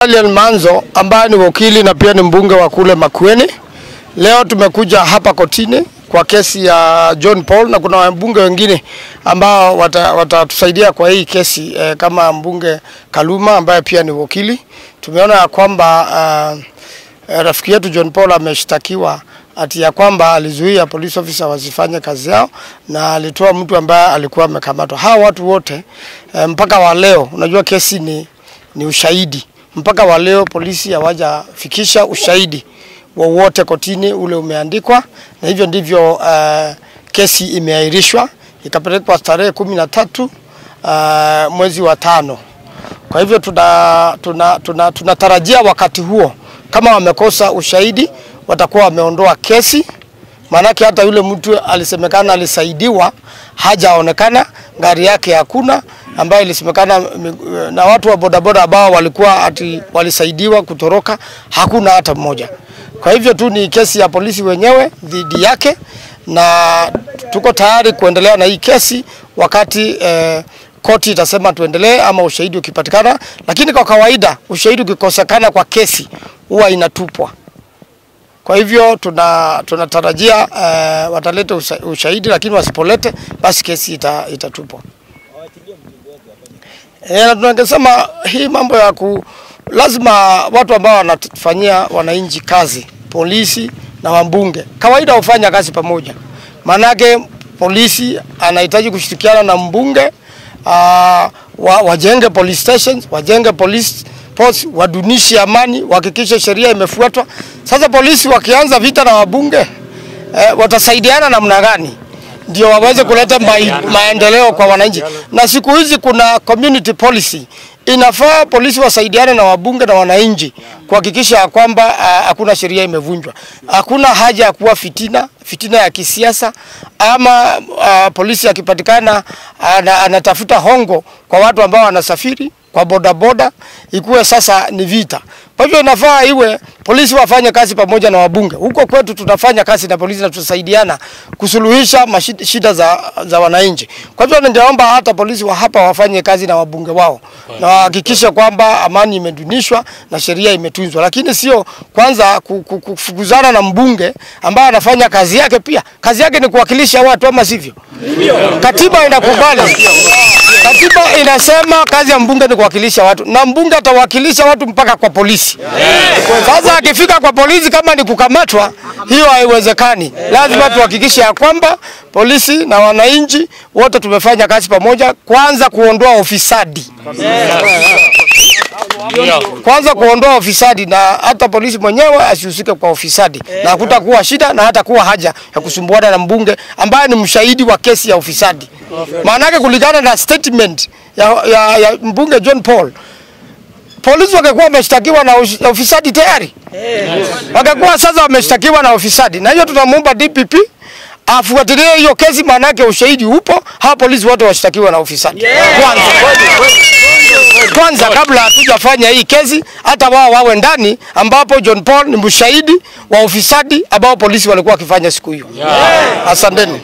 Daniel Manzo ambaye ni wakili na pia ni mbunge wa kule Makueni. Leo tumekuja hapa kotini kwa kesi ya John Paul na kuna wabunge wengine ambao watatusaidia wata kwa hii kesi eh, kama mbunge Kaluma ambaye pia ni wakili. Tumeona ya kwamba uh, rafiki yetu John Paul ameshtakiwa ati ya kwamba alizuia police officer wasifanye kazi yao na alitoa mtu ambaye alikuwa amekamatwa. Hawa watu wote e, mpaka wa leo, unajua kesi ni, ni ushahidi mpaka wa leo polisi hawajafikisha ushahidi wowote kotini ule umeandikwa, na hivyo ndivyo uh, kesi imeahirishwa ikapelekwa tarehe kumi na tatu uh, mwezi wa tano. Kwa hivyo tunatarajia tuna, tuna, tuna wakati huo kama wamekosa ushahidi watakuwa wameondoa kesi, maanake hata yule mtu alisemekana alisaidiwa hajaonekana, gari yake hakuna ambayo ilisemekana na watu wa bodaboda ambao walikuwa ati walisaidiwa kutoroka, hakuna hata mmoja. Kwa hivyo tu ni kesi ya polisi wenyewe dhidi yake, na tuko tayari kuendelea na hii kesi wakati eh, koti itasema tuendelee ama ushahidi ukipatikana, lakini kwa kawaida ushahidi ukikosekana kwa kesi huwa inatupwa. Kwa hivyo tuna tunatarajia uh, wataleta ushahidi, lakini wasipolete basi kesi ita, itatupwa. E, tunangesema hii mambo ya ku lazima watu ambao wanafanyia wananchi kazi, polisi na wabunge, kawaida hufanya kazi pamoja. Maanake polisi anahitaji kushirikiana na mbunge uh, wa, wajenge police stations, wajenge police post, wadunishe amani, wahakikishe sheria imefuatwa. Sasa polisi wakianza vita na wabunge eh, watasaidiana namna gani? ndio waweze kuleta maendeleo kwa wananchi. Na siku hizi kuna community policy, inafaa polisi wasaidiane na wabunge na wananchi kuhakikisha kwamba hakuna sheria imevunjwa. Hakuna haja ya kuwa fitina fitina ya kisiasa ama uh, polisi akipatikana anatafuta hongo kwa watu ambao wanasafiri kwa bodaboda, ikuwe sasa ni vita. Kwa hivyo inafaa iwe polisi wafanye kazi pamoja na wabunge. Huko kwetu tunafanya kazi na polisi na tutasaidiana kusuluhisha shida za, za wananchi. Kwa hivyo ningeomba hata polisi wa hapa wafanye kazi na wabunge wao na wahakikishe kwamba amani imedunishwa na sheria imetunzwa, lakini sio kwanza kufukuzana na mbunge ambaye anafanya kazi yake. Pia kazi yake ni kuwakilisha watu, ama sivyo? Katiba inakubali, inasema kazi ya mbunge ni kuwakilisha watu, na mbunge atawakilisha watu mpaka kwa polisi. Sasa akifika kwa polisi kama ni kukamatwa, hiyo haiwezekani. Lazima tuhakikishe ya kwamba polisi na wananchi wote tumefanya kazi pamoja, kwanza kuondoa ufisadi kwanza kuondoa ufisadi na hata polisi mwenyewe asihusike kwa ufisadi, na hakutakuwa shida na hata kuwa haja ya kusumbuana na mbunge ambaye ni mshahidi wa kesi ya ufisadi. Maanake kulingana na statement ya, ya, ya mbunge John Paul polisi wangekuwa wameshtakiwa na ufisadi tayari, wangekuwa sasa wameshtakiwa na ufisadi, na hiyo tunamuomba DPP afuatilie hiyo kesi, maanake ushahidi upo. Hawa polisi wote washtakiwa na ufisadi kwanza, kwanza kabla hatujafanya hii kesi, hata wao wawe ndani, ambapo John Paul ni mshahidi wa ufisadi ambao polisi walikuwa wakifanya siku hiyo. Asanteni.